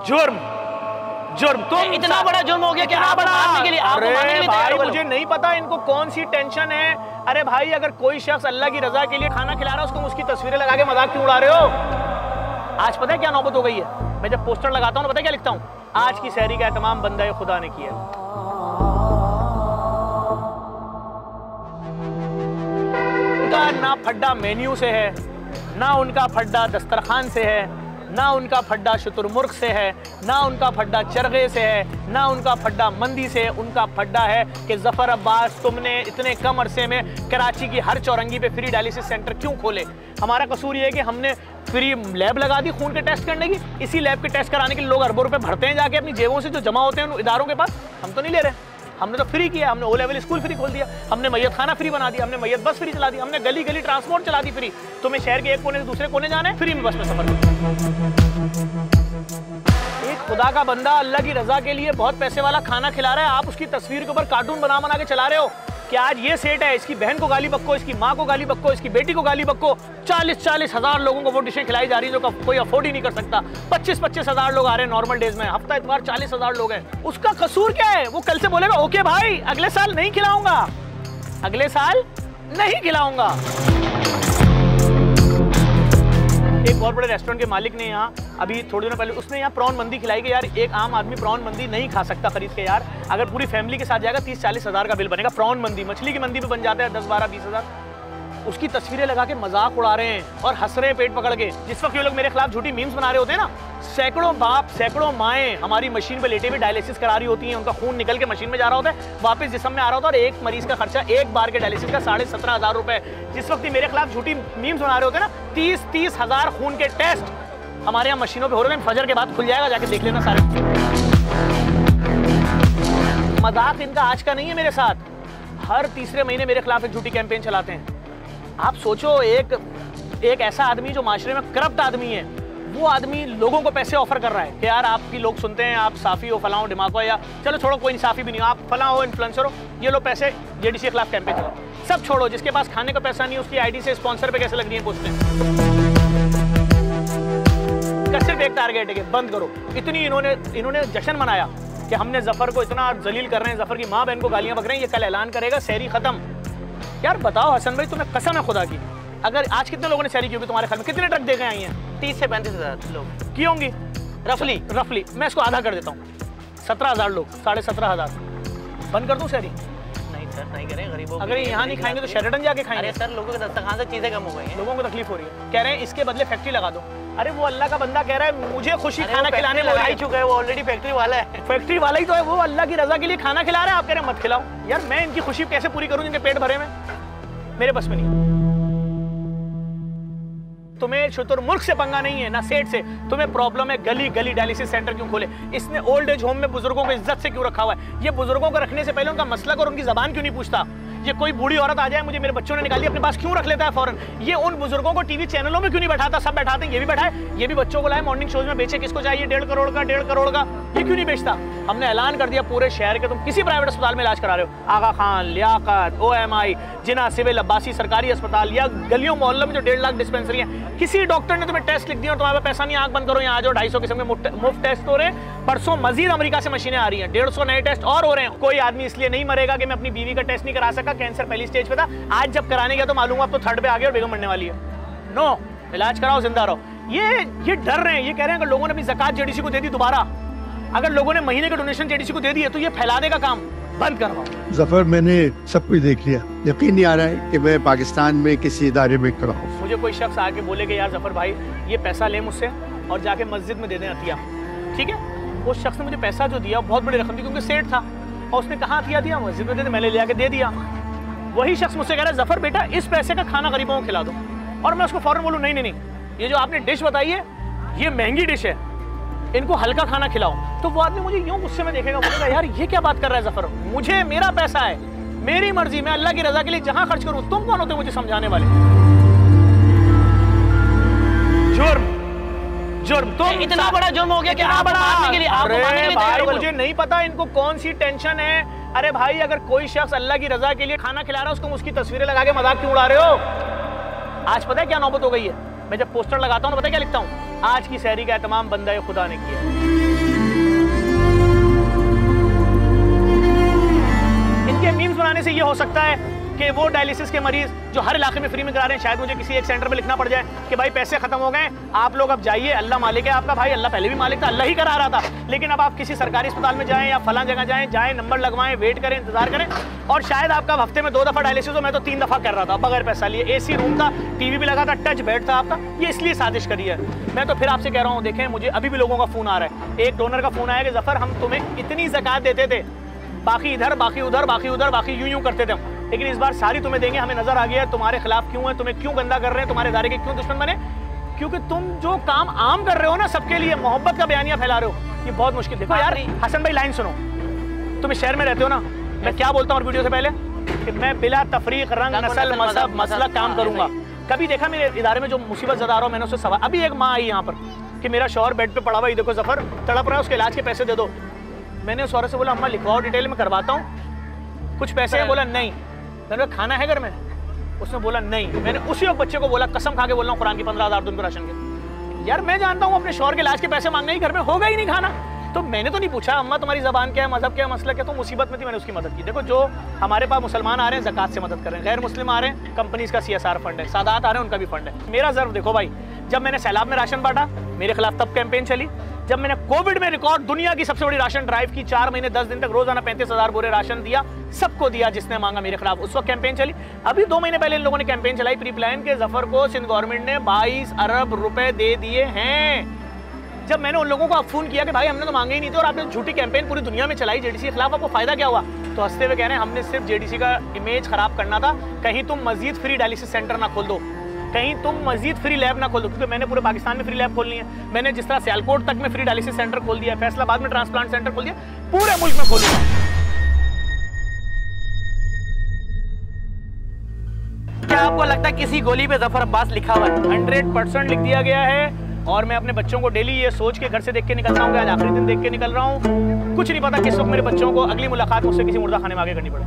जुर्म। जुर्म। तुम इतना बड़ा जुर्म हो गया कि आप मारने के लिए आपको मारने के भाई मुझे नहीं पता इनको कौन सी टेंशन है। अरे भाई अगर कोई शख्स अल्लाह की रजा के लिए खाना खिला रहा है उसको उसकी तस्वीरें लगा के मज़ाक क्यों उड़ा रहे हो? आज पता है क्या नौबत हो गई है? मैं जब पोस्टर लगाता हूँ ना पता है क्या लिखता हूँ? आज की शहरी का तमाम बंदा खुदा ने किया उनका ना फड्डा मेन्यू से है ना उनका फड्डा दस्तरखान से है ना उनका फड्डा शुतुरमुर्ग से है, ना उनका फड्डा चरगे से है, ना उनका फड्डा मंदी से है। उनका फड्डा है कि ज़फ़र अब्बास तुमने इतने कम अरसे में कराची की हर चौरंगी पे फ्री डायलिसिस सेंटर क्यों खोले? हमारा कसूर ये है कि हमने फ्री लैब लगा दी खून के टेस्ट करने की। इसी लैब के टेस्ट कराने के लिए लोग अरबों रुपये भरते हैं जाके अपनी जेबों से जो जमा होते हैं उन इदारों के पास। हम तो नहीं ले रहे। हमने तो फ्री किया, हमने ओ लेवल स्कूल फ्री खोल दिया। हमने मैयत खाना फ्री बना दिया, हमने मैयत बस फ्री चला दी, हमने गली गली ट्रांसपोर्ट चला दी फ्री तुम्हें शहर के एक कोने से दूसरे कोने जाना है? फ्री में बस में सफ़र एक खुदा का बंदा अल्लाह की रजा के लिए बहुत पैसे वाला खाना खिला रहा है। आप उसकी तस्वीर के ऊपर कार्टून बना बना के चला रहे हो। कि आज ये सेट है? इसकी बहन को गाली बक्को, इसकी माँ को गाली बक्को, इसकी बेटी को गाली बक्को। चालीस चालीस हज़ार लोगों को वो डिशें खिलाई जा रही है जो कोई अफोर्ड ही नहीं कर सकता। पच्चीस पच्चीस हज़ार लोग आ रहे हैं नॉर्मल डेज़ में। हफ़्ता इतवार चालीस हज़ार लोग हैं। उसका कसूर क्या है? वो कल से बोलेगा ओके भाई, अगले साल नहीं खिलाऊँगा। अगले साल नहीं खिलाऊँगा। एक बहुत बड़े रेस्टोरेंट के मालिक ने यहाँ, अभी थोड़ी दिनों पहले उसने यहाँ प्रॉन मंदी खिलाई कि यार, एक आम आदमी प्रॉन मंदी नहीं खा सकता खरीद के यार। अगर पूरी फैमिली के साथ जाएगा, तीस चालीस हज़ार का बिल बनेगा प्रॉन मंदी मछली की मंदी भी बन जाता है दस बारह बीस हज़ार। उसकी तस्वीरें लगा के मज़ाक उड़ा रहे हैं और हंस रहे हैं पेट पकड़ के। जिस वक्त ये लोग मेरे खिलाफ झूठी मीम्स बना रहे होते हैं ना, सैकड़ों बाप, सैकड़ों माएँ हमारी मशीन पे लेटे हुए डायलिसिस करा रही होती हैं, उनका खून निकल के मशीन में जा रहा होता है, वापस जिसम में आ रहा होता है और एक मरीज़ का खर्चा एक बार के डायलिसिस का साढ़े सत्रह हज़ार रुपए। जिस वक्त मेरे खिलाफ झूठी मीम्स बना रहे होते हैं ना तीस तीस हज़ार खून के टेस्ट हमारे यहाँ मशीनों पर हो रहे हैं। फजर के बाद खुल जाएगा, जाके देख लेना सारे। मज़ाक इनका आज का नहीं है मेरे साथ। हर तीसरे महीने मेरे खिलाफ एक झूठी कैंपेन चलाते हैं। आप सोचो, एक एक ऐसा आदमी जो माशरे में करप्ट आदमी है, वो आदमी लोगों को पैसे ऑफ़र कर रहा है कि यार आपकी लोग सुनते हैं, आप साफी हो फलाओ दिमाग हो या चलो छोड़ो, कोई इंसाफी भी नहीं हो, आप हो इन्फ्लुएंसर हो, ये लो पैसे, जेडीसी के खिलाफ कैंपेन चलाओ। सब छोड़ो, जिसके पास खाने का पैसा नहीं है, उसकी आईडी से स्पॉन्सर पे कैसे लग रही है। पोस्टें सिर्फ़ एक टारगेट है कि बंद करो। इतनी इन्होंने इन्होंने जश्न मनाया कि हमने ज़फ़र को इतना जलील कर रहे हैं, ज़फ़र की माँ बहन को गालियाँ बक रहे हैं, ये कल ऐलान करेगा, शहरी खत्म। यार बताओ हसन भाई तुम्हें कसम है खुदा की। अगर आज कितने लोगों ने सैरी की होगी तुम्हारे घर में? कितने ट्रक देखे आई हैं तीस से पैंतीस हज़ार लोग। की होंगी? रफली। रफली। मैं इसको आधा कर देता हूँ। सत्रह हज़ार लोग साढ़े सत्रह हज़ार। बंद कर दूँ सैरी? नहीं सर नहीं करें गरीबों अगर यहाँ नहीं खाएँगे तो शेरटन जाके खाएँगे। सर लोगों के दस्तखान से चीज़ें कम हो गई हैं। लोगों को तकलीफ़ हो रही है। कह रहे हैं इसके बदले फैक्ट्री लगा दो। अरे वो अल्लाह का बंदा कह रहा है मुझे खुशी खाना खिलाने लगा ही चुका है वो ऑलरेडी फैक्ट्री वाला है। फैक्ट्री वाला ही तो है वो अल्लाह की रजा के लिए खाना खिला रहा है आप कह रहे हैं मत खिलाओ। यार मैं इनकी खुशी कैसे पूरी करूँ जिनके पेट भरे में मेरे बस में नहीं। तुम्हें शुतुरमुर्ग से पंगा नहीं है, ना सेठ से। तुम्हें प्रॉब्लम है गली गली डायलिसिस सेंटर क्यों खोले? इसने ओल्ड एज होम में बुज़ुर्गों को इज़्ज़त से क्यों रखा हुआ है? ये बुज़ुर्गों को रखने से पहले उनका मसला और उनकी जबान क्यों नहीं पूछता? ये कोई बूढ़ी औरत आ जाए, मुझे मेरे बच्चों ने निकाली अपने पास क्यों रख लेता है फ़ौरन? ये उन बुज़ुर्गों को टीवी चैनलों में क्यों नहीं बैठाता? सब बैठाते हैं, ये भी बैठाए, ये भी बच्चों को लाए मॉर्निंग शोज़ में बेचे किसको चाहिए? डेढ़ करोड़ का, डेढ़ करोड़ का, ये क्यों नहीं बेचता? हमने ऐलान कर दिया पूरे शहर के, तुम किसी प्राइवेट अस्पताल में इलाज करा रहे हो? Agha Khan, Liaquat O M I Jinnah, civil, Abbasi, सरकारी अस्पताल, या गलियों, मोहल्लों में जो डेढ़ लाख डिस्पेंसरी है, किसी डॉक्टर ने तुम्हें टेस्ट लिख दिया और तुम्हारे पैसा नहीं, आँख बंद करो, यहाँ जाओ, ढाई सौ किस्म के मुफ़्त टेस्ट हो रहे परसों मजीद अमेरिका से मशीनें आ रही हैं, डेढ़ सौ नए टेस्ट और हो रहे हैं। कोई आदमी इसलिए नहीं मरेगा कि मैं अपनी बीवी का टेस्ट नहीं करा सका कैंसर पहली स्टेज पे था। आज जब कराने गया तो मालूम अब तो थर्ड पे आ गया और बेगम मरने वाली है। नो इलाज कराओ ज़िंदा रहो। ये ये डर रहे हैं ये कह रहे हैं अगर लोगों ने अपनी जक़ात जेडीसी को दे दी दोबारा अगर लोगों ने महीने के डोनेशन जेडीसी को दे दिए तो ये फैला देगा काम बंद करवाओ। ज़फ़र मैंने सब कुछ देख लिया। यकीन नहीं आ रहा है कि मैं पाकिस्तान में किसी इदारे में खड़ा हूँ। मुझे कोई शख्स आके बोले कि यार ज़फ़र भाई ये पैसा ले मुझसे और जाके मस्जिद में दे दें अतिया। ठीक है? उस शख्स ने मुझे पैसा जो दिया बहुत बड़ी रकम थी क्योंकि सेठ था। और उसने कहा अतिया दिया मस्जिद में दे दे मैंने ले आके दे दिया। वही शख्स मुझसे कह रहा है, ज़फ़र बेटा, इस पैसे का खाना गरीबों को खिला दो। और मैं उसको फ़ौरन बोलूँ, नहीं नहीं नहीं, ये जो आपने डिश बताई है, ये महँगी डिश है। इनको हल्का खाना खिलाओ। तो वो आदमी मुझे यूँ गुस्से में देखेगा, बोलेगा, यार, ये क्या बात कर रहा है, ज़फ़र? मुझे, मेरा पैसा है। मेरी मर्ज़ी, मैं अल्लाह की रजा के लिए जहाँ खर्च करूँ, तुम कौन होते मुझे समझाने वाले? जुर्म जुर्म। तुम इतना बड़ा जुर्म हो गया कि इतना आपको मारने के लिए आपको मारने भाई हो मुझे नहीं पता इनको कौन सी टेंशन है। अरे भाई अगर कोई शख्स अल्लाह की रजा के लिए खाना खिला रहा है उसको उसकी तस्वीरें लगा के मज़ाक क्यों उड़ा रहे हो? आज पता है क्या नौबत हो गई है? मैं जब पोस्टर लगाता हूँ तो पता क्या लिखता हूँ? आज की शहरी का तमाम बंदा खुदा ने किया। इनके मीम्स बनाने से ये हो सकता है कि वो डायलिसिस के मरीज़ जो हर इलाके में फ्री में करा रहे हैं, शायद मुझे किसी एक सेंटर में लिखना पड़ जाए कि भाई पैसे खत्म हो गए, आप लोग अब जाइए, अल्लाह मालिक है आपका भाई, अल्लाह पहले भी मालिक था, अल्लाह ही करा रहा था। लेकिन अब आप किसी सरकारी अस्पताल में जाएँ या फला जगह जाएँ जाएँ नंबर लगवाएँ वेट करें, इंतज़ार करें, और शायद आपका हफ़्ते में दो दफ़ा डायलिसिस हो, मैं तो तीन दफ़ा कर रहा था, बगैर पैसा लिए एसी रूम था टीवी भी लगा था टच बेड था आपका, ये इसलिए साजिश करी है। मैं तो फिर आपसे कह रहा हूँ, देखें, मुझे अभी भी लोगों का फ़ोन आ रहा है। एक डोनर का फ़ोन आया कि, ज़फ़र, हम तुम्हें इतनी जक़ात देते थे, बाकी इधर, बाकी उधर बाकी उधर, बाकी यूँ यूँ करते थे हम। लेकिन इस बार सारी तुम्हें देंगे हमें नज़र आ गया है तुम्हारे खिलाफ क्यों है तुम्हें क्यों गंदा कर रहे हैं तुम्हारे इदारे के क्यों दुश्मन बने? क्योंकि तुम जो काम आम कर रहे हो ना सबके लिए मोहब्बत का बयानिया फैला रहे हो ये बहुत मुश्किल। देखो यार हसन भाई लाइन सुनो। तुम इस शहर में रहते हो ना मैं क्या बोलता हूँ वीडियो से पहले? कि मैं बिला तफरीक रंग नस्ल मज़हब मसला काम हाँ, करूँगा। कभी देखा मेरे इदारे में जो मुसीबत ज़्यादा रहा मैंने उससे सवाल अभी एक माँ आई यहाँ पर कि मेरा शोहर बेड पे पड़ा हुआ ये देखो ज़फ़र तड़प रहा है उसके इलाज के पैसे दे दो। मैंने उस औरत से बोला अम्मा लिखवाओ डिटेल में करवाता हूँ। कुछ पैसे हैं? बोला नहीं। मैंने खाना है घर में? उसने बोला, नहीं। मैंने उसी वक्त बच्चे को बोला, कसम खा के बोल रहा हूँ, कुरान की पंद्रह हज़ार दिन राशन के। यार, मैं जानता हूँ, अपने शोर के लाश के पैसे मांगने ही घर में होगा ही नहीं खाना। तो मैंने तो नहीं पूछा, अम्मा तुम्हारी जबान क्या है, मज़हब क्या है मसला क्या? तो मुसीबत में थी, मैंने उसकी मदद की। देखो, जो हमारे पास मुसलमान आ रहे हैं, जक़ात से मदद कर रहे हैं। गैर मुस्लिम आ रहे हैं, कंपनीज़ का सी फंड है। सादात आ रहे हैं, उनका भी फंड है। मेरा जर्व देखो भाई, जब मैंने सैलाब में राशन बांटा, मेरे खिलाफ तब कैंपेन चली। जब मैंने कोविड में रिकॉर्ड दुनिया की सबसे बड़ी राशन ड्राइव की, चार महीने, दस दिन तक रोज़ाना पैंतीस हज़ार बोरे राशन दिया, सबको दिया जिसने मांगा मेरे खिलाफ। उस वक्त कैंपेन चली। अभी दो महीने पहले इन लोगों ने कैंपेन चलाई। प्री प्लान के ज़फ़र को सिंध गवर्नमेंट ने 22 अरब रुपए दे दिए हैं। जब मैंने उन लोगों को अब फ़ोन किया कि भाई, हमने तो मांगे ही नहीं थे और आपने झूठी कैंपेन पूरी दुनिया में चलाई जेडीसी के खिलाफ, आपको फ़ायदा क्या हुआ? तो हँसते हुए कह रहे हैं, हमने सिर्फ़ जेडीसी का इमेज खराब करना था। कहीं तुम मजीद फ्री डायलिसिस सेंटर ना खोल दो। कहीं तुम मजीद फ्री लैब ना खोल, क्योंकि मैंने पूरे पाकिस्तान में फ्री लैब खोलनी है। मैंने जिस तरह सियालकोट तक में फ्री डायलिसिस सेंटर खोल दिया, फैसलाबाद में ट्रांसप्लांट सेंटर खोल दिया, पूरे मुल्क में खोलूँगा। क्या आपको लगता है किसी गोली पे ज़फ़र अब्बास लिखा हुआ है? हंड्रेड परसेंट लिख दिया गया है, और मैं अपने बच्चों को डेली ये सोच के घर से देख के निकलता हूँ आज आखिरी दिन देख के निकल रहा हूँ। कुछ नहीं पता किस वक्त मेरे बच्चों को अगली मुलाकात मुझसे किसी मुर्दा खाने में आगे करनी पड़े।